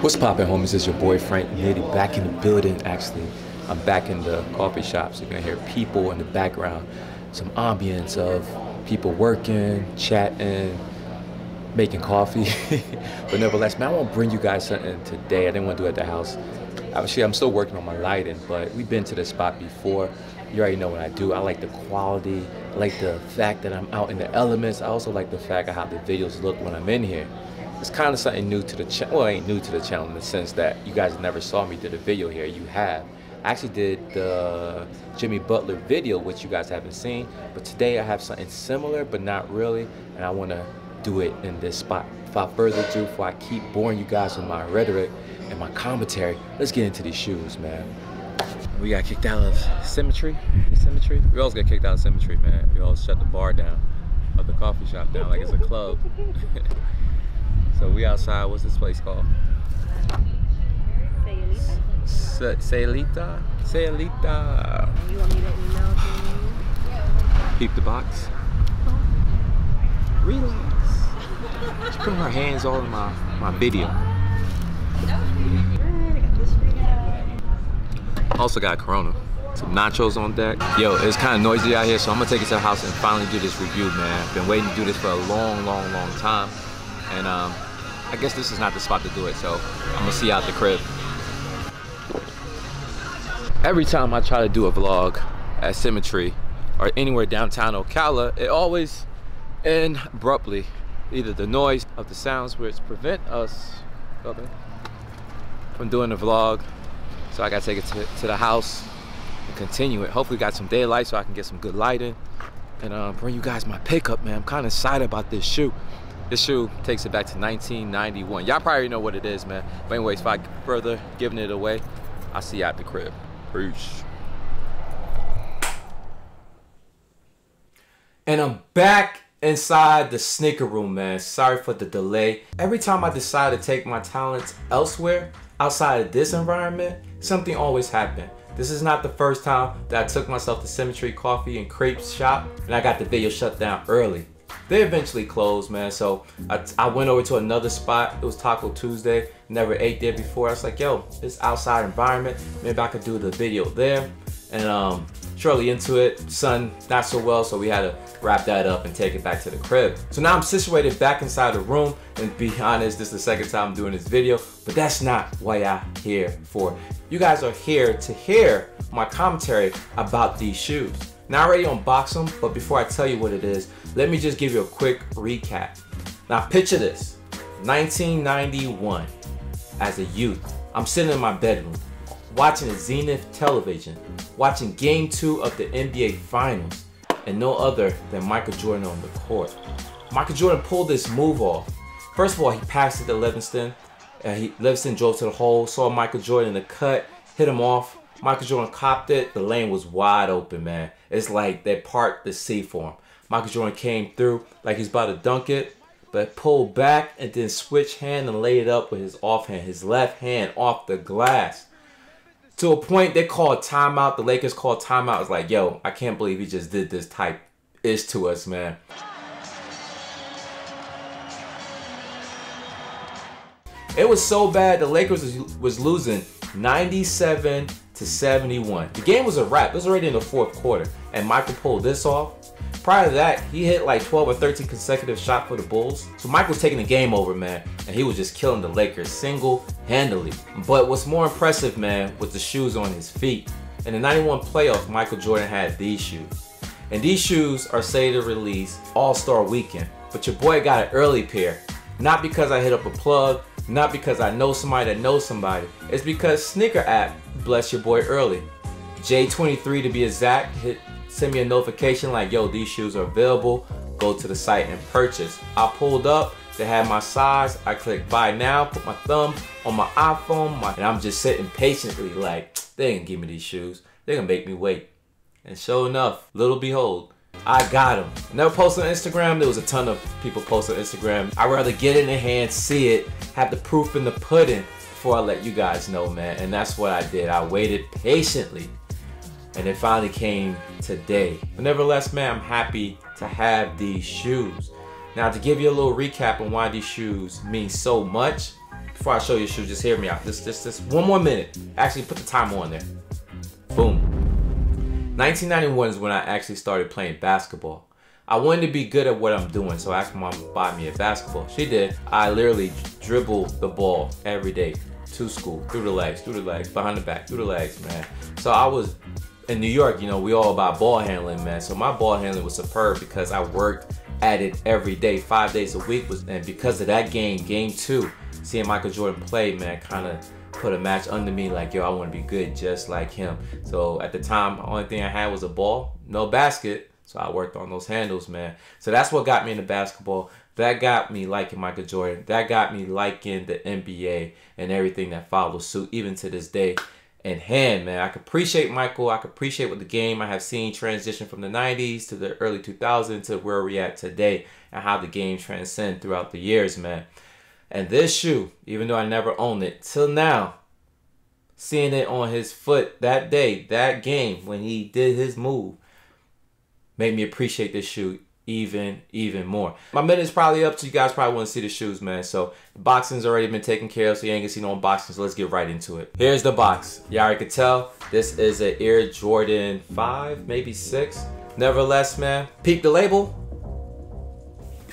What's poppin', homies? It's your boy Frank Nitty back in the building. Actually, I'm back in the coffee shop, so you're gonna hear people in the background, some ambience of people working, chatting, making coffee. but nevertheless, man, I want to bring you guys something today. I didn't want to do it at the house. Actually, I'm still working on my lighting, but we've been to this spot before. You already know what I do. I like the quality. I like the fact that I'm out in the elements. I also like the fact of how the videos look when I'm in here. It's kind of something new to the channel. Well, ain't new to the channel in the sense that you guys never saw me did a video here. You have. I actually did the Jimmy Butler video, which you guys haven't seen. But today I have something similar, but not really. And I want to do it in this spot. Without further ado, before I keep boring you guys with my rhetoric and my commentary, let's get into these shoes, man. We got kicked out of Symmetry. Symmetry? We always get kicked out of Symmetry, man. We always shut the bar down, or the coffee shop down like it's a club. so we outside. What's this place called? Sayulita? Sayulita. You want the box. Relax. She's putting her hands all in my, my video. Also got Corona. Some nachos on deck. Yo, it's kind of noisy out here, so I'm gonna take it to the house and finally do this review, man. Been waiting to do this for a long, long, long time. And um, I guess this is not the spot to do it, so I'm gonna see you out the crib. Every time I try to do a vlog at Symmetry or anywhere downtown Ocala, it always ends abruptly. Either the noise of the sounds which prevent us from doing the vlog. So I gotta take it to, to the house and continue it. Hopefully got some daylight so I can get some good lighting and uh, bring you guys my pickup, man. I'm kind of excited about this shoe. This shoe takes it back to 1991. Y'all probably know what it is, man. But anyways, if I further giving it away, I'll see you at the crib. Peace. And I'm back inside the sneaker room, man. Sorry for the delay. Every time I decide to take my talents elsewhere, outside of this environment, something always happened. This is not the first time that I took myself to Symmetry Coffee and Crepes shop and I got the video shut down early. They eventually closed, man. So I, I went over to another spot. It was Taco Tuesday. Never ate there before. I was like, yo, this outside environment. Maybe I could do the video there. And um, shortly into it, sun not so well, so we had to wrap that up and take it back to the crib. So now I'm situated back inside the room, and be honest, this is the second time I'm doing this video, but that's not what I'm here for. You guys are here to hear my commentary about these shoes. Now I already unboxed them, but before I tell you what it is, let me just give you a quick recap. Now picture this, 1991, as a youth, I'm sitting in my bedroom, watching Zenith television, watching game two of the NBA Finals, and no other than Michael Jordan on the court. Michael Jordan pulled this move off. First of all, he passed it to Levingston. Uh, he, Levingston drove to the hole, saw Michael Jordan in the cut, hit him off. Michael Jordan copped it. The lane was wide open, man. It's like they part the sea for him. Michael Jordan came through like he's about to dunk it, but pulled back and then switched hand and laid it up with his offhand, his left hand off the glass to a point they called timeout. The Lakers called timeout. It's like, yo, I can't believe he just did this type ish to us, man. It was so bad the Lakers was, was losing 97 to 71. The game was a wrap. It was already in the fourth quarter, and Michael pulled this off. Prior to that, he hit like 12 or 13 consecutive shots for the Bulls. So Mike was taking the game over, man, and he was just killing the Lakers single-handedly. But what's more impressive, man, was the shoes on his feet. In the 91 playoffs, Michael Jordan had these shoes. And these shoes are say to release All-Star Weekend. But your boy got an early pair. Not because I hit up a plug, not because I know somebody that knows somebody. It's because Sneaker App bless your boy early. J23 to be exact, hit send me a notification like, yo, these shoes are available. Go to the site and purchase. I pulled up, they had my size. I clicked buy now, put my thumb on my iPhone, my, and I'm just sitting patiently like, they ain't give me these shoes. They're gonna make me wait. And sure enough, little behold, I got them. never posted on Instagram. There was a ton of people post on Instagram. I'd rather get it in the hand, see it, have the proof in the pudding before I let you guys know, man. And that's what I did. I waited patiently and it finally came today. But nevertheless, man, I'm happy to have these shoes. Now to give you a little recap on why these shoes mean so much, before I show you shoes, just hear me out. Just, just, just one more minute. Actually, put the time on there. Boom. 1991 is when I actually started playing basketball. I wanted to be good at what I'm doing, so I asked my mom to buy me a basketball. She did. I literally dribble the ball every day to school, through the legs, through the legs, behind the back, through the legs, man. So I was in New York, you know, we all about ball handling, man. So my ball handling was superb because I worked at it every day, five days a week. Was and because of that game, game two, seeing Michael Jordan play, man, kind of put a match under me like, yo, I want to be good just like him. So at the time, the only thing I had was a ball, no basket. So I worked on those handles, man. So that's what got me into basketball. That got me liking Michael Jordan. That got me liking the NBA and everything that follows suit, even to this day. And hand, man, I can appreciate Michael. I can appreciate what the game I have seen transition from the 90s to the early 2000s to where we're at today and how the game transcend throughout the years, man. And this shoe, even though I never owned it till now, seeing it on his foot that day, that game when he did his move, made me appreciate this shoe even even more. My minute's probably up, so you guys probably want to see the shoes, man. So the boxing's already been taken care of, so you ain't gonna see no unboxing. So let's get right into it. Here's the box. Y'all already could tell this is an Air Jordan 5, maybe 6. Nevertheless, man, peep the label.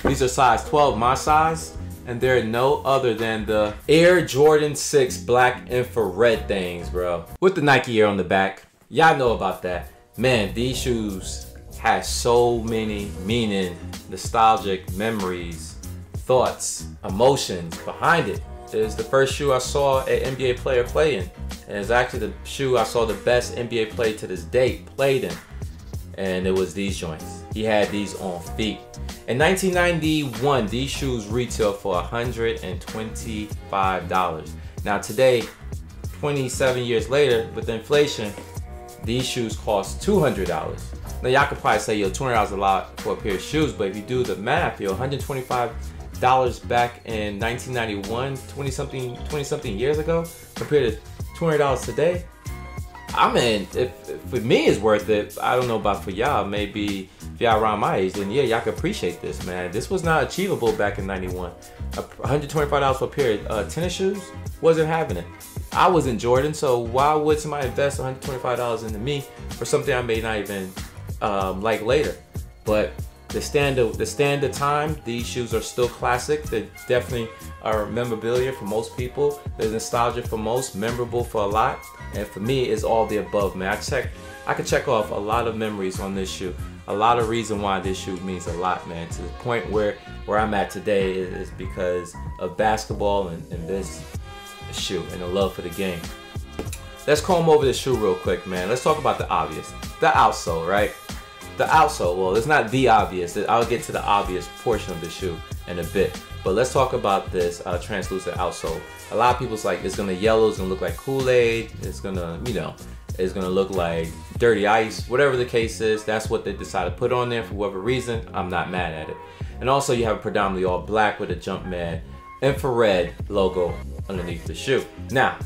These are size 12, my size. And they're no other than the Air Jordan 6 black infrared things, bro. With the Nike Air on the back. Y'all know about that. Man, these shoes has so many meaning, nostalgic memories, thoughts, emotions behind it. It is the first shoe I saw an NBA player play in. And it's actually the shoe I saw the best NBA player to this date played in. And it was these joints. He had these on feet. In 1991, these shoes retail for $125. Now today, 27 years later, with inflation, these shoes cost $200. Now y'all could probably say, yo, $200 is a lot for a pair of shoes, but if you do the math, yo, $125 back in 1991, 20 something, 20 something years ago, compared to $200 today, I mean, if, for me it's worth it. I don't know about for y'all. Maybe if y'all around my age, then yeah, y'all can appreciate this, man. This was not achievable back in '91. $125 for a pair of uh, tennis shoes wasn't happening. I was in Jordan, so why would somebody invest $125 into me for something I may not even um, like later. But the standard the standard time, these shoes are still classic. They definitely are memorabilia for most people. They're nostalgia for most, memorable for a lot. And for me, it's all the above, man. I check I can check off a lot of memories on this shoe. A lot of reason why this shoe means a lot, man. To the point where where I'm at today is because of basketball and, and this shoe and the love for the game. Let's comb over the shoe real quick, man. Let's talk about the obvious. The outsole, right? the outsole. Well, it's not the obvious. I'll get to the obvious portion of the shoe in a bit. But let's talk about this uh, translucent outsole. A lot of people's like, it's gonna yellow, it's gonna look like Kool-Aid, it's gonna, you know, it's gonna look like dirty ice. Whatever the case is, that's what they decided to put on there for whatever reason. I'm not mad at it. And also you have predominantly all black with a Jumpman infrared logo underneath the shoe. Now,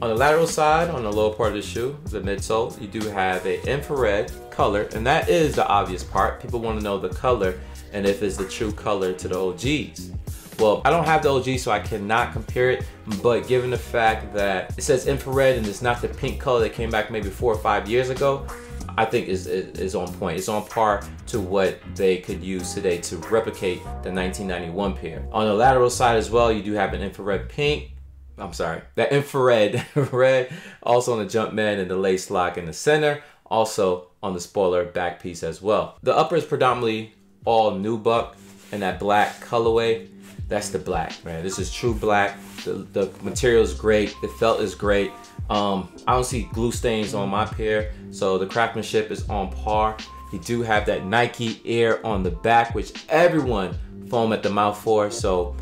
on the lateral side, on the lower part of the shoe, the midsole, you do have a infrared color, and that is the obvious part. People want to know the color and if it's the true color to the OGs. Well, I don't have the OG, so I cannot compare it, but given the fact that it says infrared and it's not the pink color that came back maybe four or five years ago, I think is, is on point. It's on par to what they could use today to replicate the 1991 pair. On the lateral side as well, you do have an infrared pink, I'm sorry, that infrared red, also on the Jumpman and the lace lock in the center, also on the spoiler back piece as well. The upper is predominantly all nubuck and that black colorway. That's the black, man. This is true black. The, the material is great. The felt is great. Um, I don't see glue stains on my pair, so the craftsmanship is on par. You do have that Nike Air on the back, which everyone foam at the mouth for. So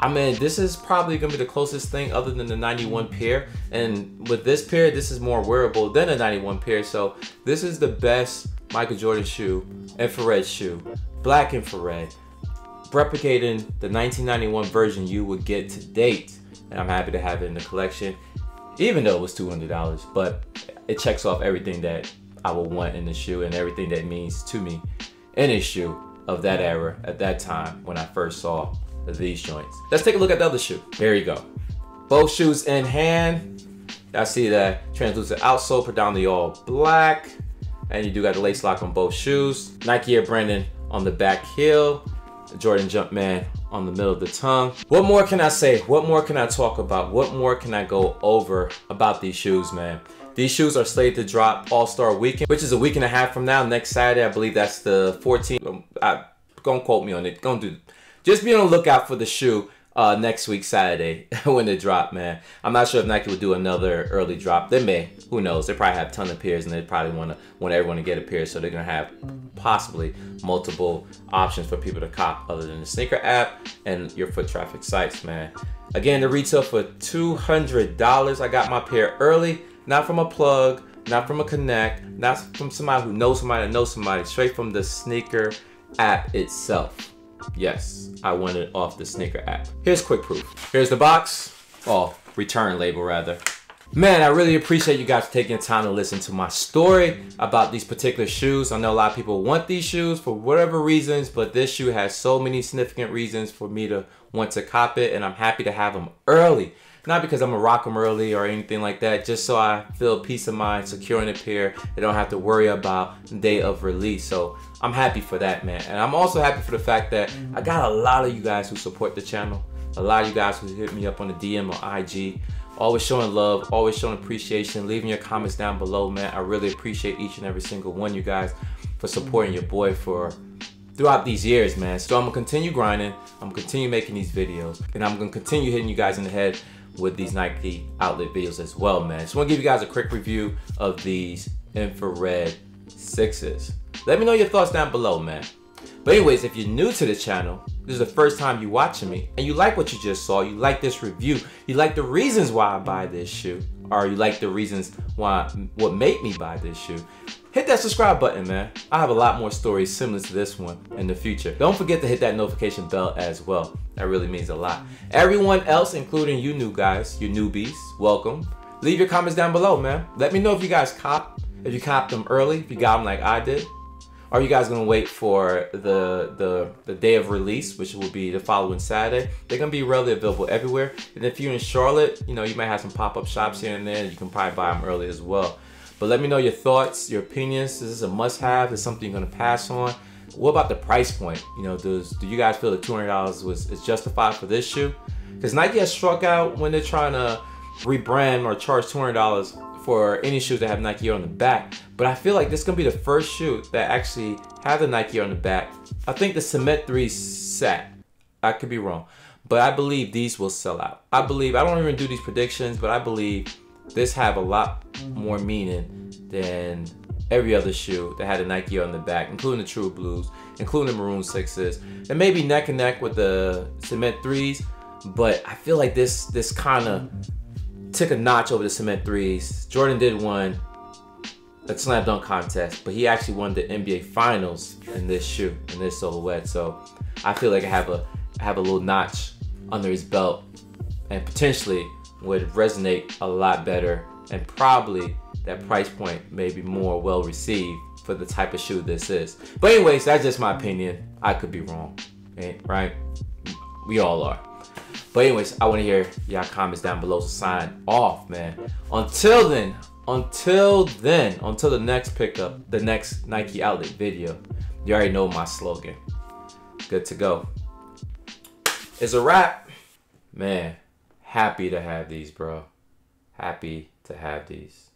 I mean, this is probably gonna be the closest thing other than the 91 pair. And with this pair, this is more wearable than a 91 pair. So this is the best Michael Jordan shoe, infrared shoe, black infrared, replicating the 1991 version you would get to date. And I'm happy to have it in the collection, even though it was $200, but it checks off everything that I would want in the shoe and everything that means to me in a shoe. of that era at that time when I first saw these joints. Let's take a look at the other shoe. There you go. Both shoes in hand. I see that translucent outsole, predominantly all black. And you do got the lace lock on both shoes. Nike Air Brandon on the back heel. Jordan Jumpman on the middle of the tongue. What more can I say? What more can I talk about? What more can I go over about these shoes, man? These shoes are slated to drop All-Star Weekend, which is a week and a half from now. Next Saturday, I believe that's the 14th. Um, I, don't quote me on it. Don't do. Just be on the lookout for the shoe uh, next week Saturday when they drop, man. I'm not sure if Nike will do another early drop. They may. Who knows? They probably have a ton of pairs and they probably want to want everyone to get a pair, so they're gonna have possibly multiple options for people to cop other than the sneaker app and your foot traffic sites, man. Again, the retail for $200. I got my pair early, not from a plug, not from a connect, not from somebody who knows somebody that knows somebody, straight from the sneaker app itself. Yes, I won it off the sneaker app. Here's quick proof. Here's the box. Oh, return label rather. Man, I really appreciate you guys taking time to listen to my story about these particular shoes. I know a lot of people want these shoes for whatever reasons, but this shoe has so many significant reasons for me to want to cop it, and I'm happy to have them early. Not because I'm gonna rock them early or anything like that, just so I feel peace of mind securing a pair and don't have to worry about day of release. So I'm happy for that, man. And I'm also happy for the fact that I got a lot of you guys who support the channel. A lot of you guys who hit me up on the DM or IG. Always showing love, always showing appreciation, leaving your comments down below, man. I really appreciate each and every single one you guys for supporting your boy for throughout these years, man. So I'm gonna continue grinding, I'm gonna continue making these videos, and I'm gonna continue hitting you guys in the head with these Nike outlet videos as well, man. So I wanna give you guys a quick review of these infrared sixes. Let me know your thoughts down below, man. But anyways, if you're new to the channel, this is the first time you watching me, and you like what you just saw, you like this review, you like the reasons why I buy this shoe, or you like the reasons why, what made me buy this shoe, hit that subscribe button, man. I have a lot more stories similar to this one in the future. Don't forget to hit that notification bell as well. That really means a lot. Everyone else, including you new guys, you newbies, welcome. Leave your comments down below, man. Let me know if you guys cop, if you copped them early, if you got them like I did. Are you guys gonna wait for the, the the day of release, which will be the following Saturday? They're gonna be readily available everywhere. And if you're in Charlotte, you know, you might have some pop-up shops here and there. You can probably buy them early as well. But let me know your thoughts, your opinions. Is this a must-have? Is something you're gonna pass on? What about the price point? You know, does do you guys feel that $200 was is justified for this shoe? Because Nike has struck out when they're trying to rebrand or charge $200 for any shoes that have Nike on the back. But I feel like this is gonna be the first shoe that actually have the Nike on the back. I think the Cement 3 set. I could be wrong. But I believe these will sell out. I believe, I don't even do these predictions, but I believe this have a lot more meaning than every other shoe that had a Nike on the back, including the True Blues, including the Maroon Sixes, and maybe neck and neck with the Cement Threes. But I feel like this this kind of took a notch over the Cement Threes. Jordan did one a slam dunk contest, but he actually won the NBA Finals in this shoe, in this silhouette. So I feel like I have a I have a little notch under his belt, and potentially would resonate a lot better and probably that price point may be more well received for the type of shoe this is. But anyways, that's just my opinion. I could be wrong, eh, right? We all are. But anyways, I want to hear y'all comments down below to sign off, man. Until then, until then, until the next pickup, the next Nike outlet video, you already know my slogan. Good to go. It's a wrap. Man, happy to have these, bro. Happy to have these.